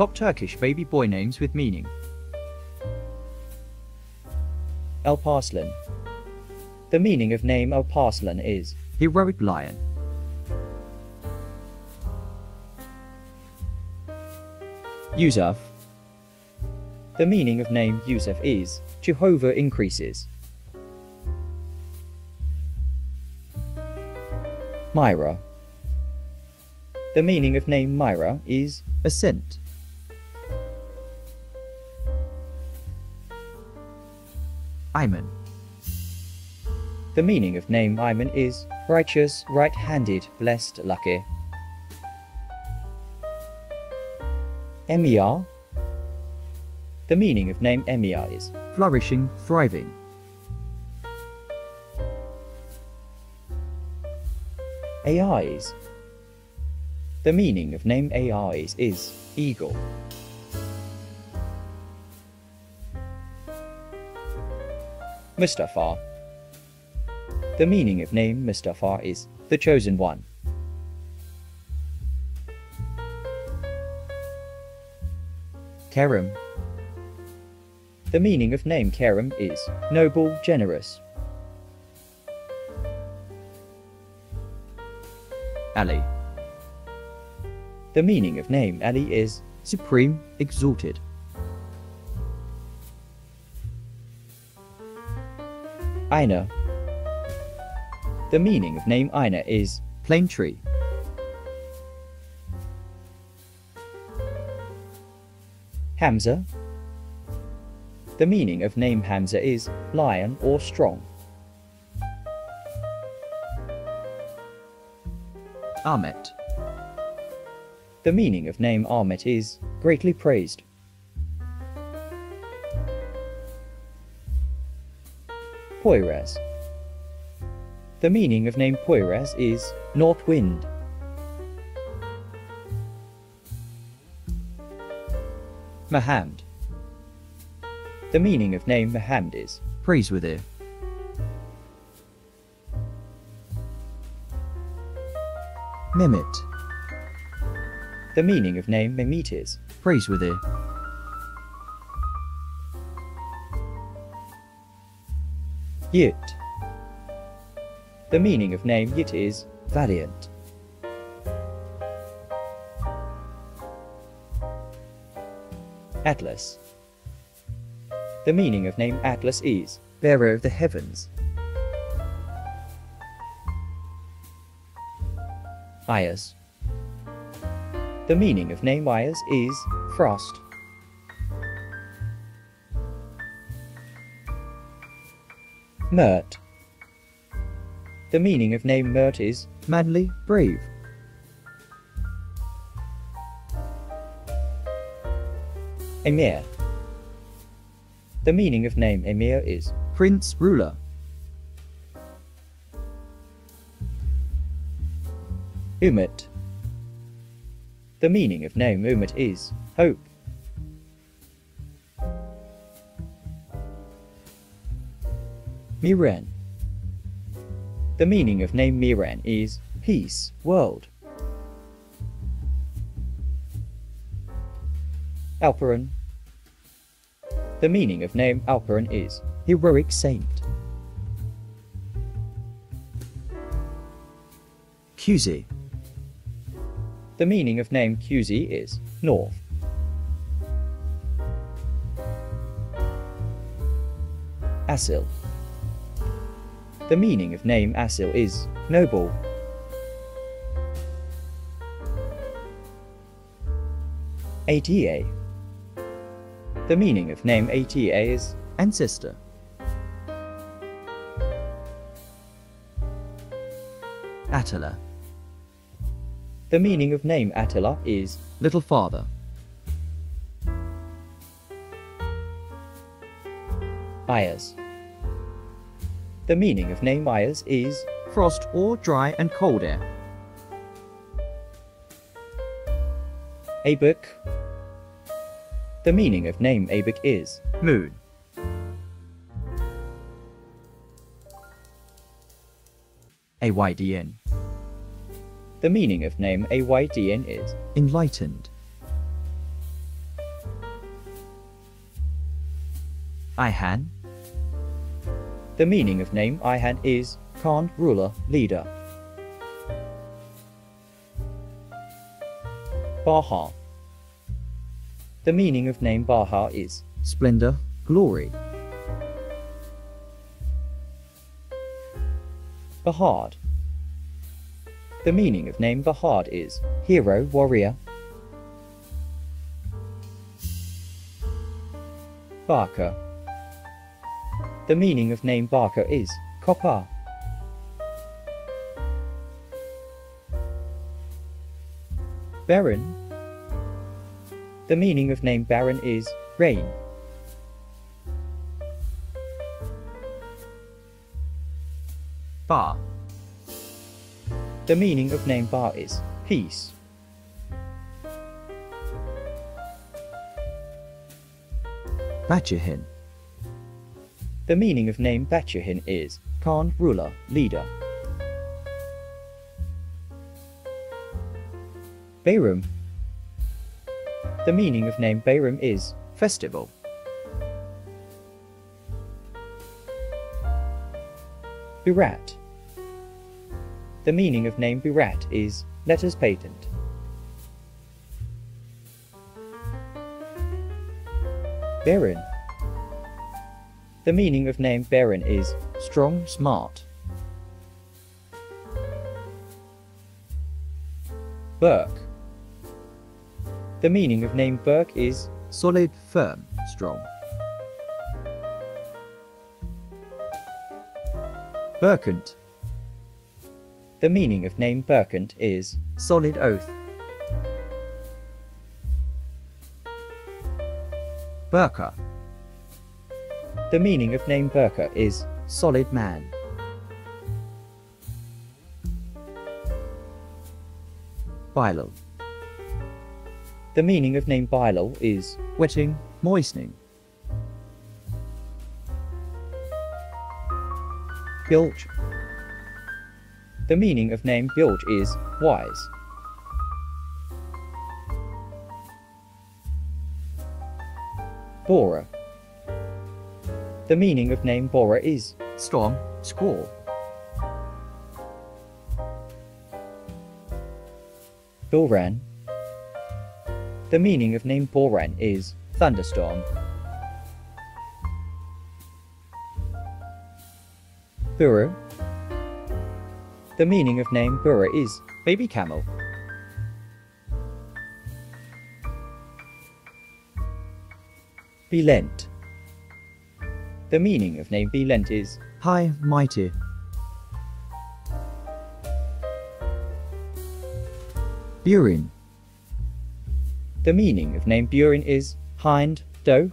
Top Turkish baby boy names with meaning. Alparslan. The meaning of name Alparslan is Heroic lion. Yusuf. The meaning of name Yusuf is Jehovah increases. Myra. The meaning of name Myra is Ascent. Ayman. the meaning of name Iman is righteous, right-handed, blessed, lucky. Emir. The meaning of name Emir is Flourishing, thriving. AIs. The meaning of name AIs is eagle. Mustafa. The meaning of name Mustafa is the chosen one. Kerem. The meaning of name Kerem is noble, generous. Ali. The meaning of name Ali is Supreme, exalted. Aina. The meaning of name Aina is Plane tree. Hamza. The meaning of name Hamza is lion or strong. Ahmet. The meaning of name Ahmet is greatly praised. Poyraz. The meaning of name Poyraz is north wind. Mahamd. The meaning of name Mahamd is Praiseworthy. Mehmet. the meaning of name Mehmet is Praiseworthy. Yit. The meaning of name Yit is valiant. Atlas. The meaning of name Atlas is bearer of the heavens. Ayaz. The meaning of name Ayaz is frost. Mert. The meaning of name Mert is Manly, brave. Emir. The meaning of name Emir is Prince, ruler. Umut. The meaning of name Umut is hope. Miran. The meaning of name Miran is peace, world. Alperen. The meaning of name Alperen is heroic saint. Kuzey. The meaning of name Kuzey is north. Asil. The meaning of name Asil is noble. ATA. The meaning of name ATA is Ancestor. Attila. the meaning of name Attila is Little father. Ayaz. The meaning of name wires is frost or dry and cold air. Abuk. The meaning of name Abuk is moon. Aydın. The meaning of name Aydın is enlightened. Ihan the meaning of name Ihan is Khan, ruler, leader. Baha. The meaning of name Baha is Splendor, glory. Bahad. The meaning of name Bahad is hero, warrior. Barker. The meaning of name Barker is copper. Baron. The meaning of name Baron is rain. Bar. The meaning of name Bar is peace. Bachuhin. The meaning of name Bachuhin is Khan, ruler, leader. Bayram. The meaning of name Bayram is festival. Birat. The meaning of name Birat is letters patent. Baron. The meaning of name Beren is strong, smart. Burke. The meaning of name Burke is Solid, firm, strong. Berkant. The meaning of name Berkant is Solid oath. Burka. The meaning of name Burka is Solid man. Bilal. the meaning of name Bilal is Wetting, moistening. bilge. The meaning of name bilge is wise. Bora. The meaning of name Bora is Storm, squall. Boran. The meaning of name Boran is thunderstorm. Buru. The meaning of name Buru is baby camel. Bülent. The meaning of name Bülent is High, mighty. Burin. the meaning of name Burin is hind, doe,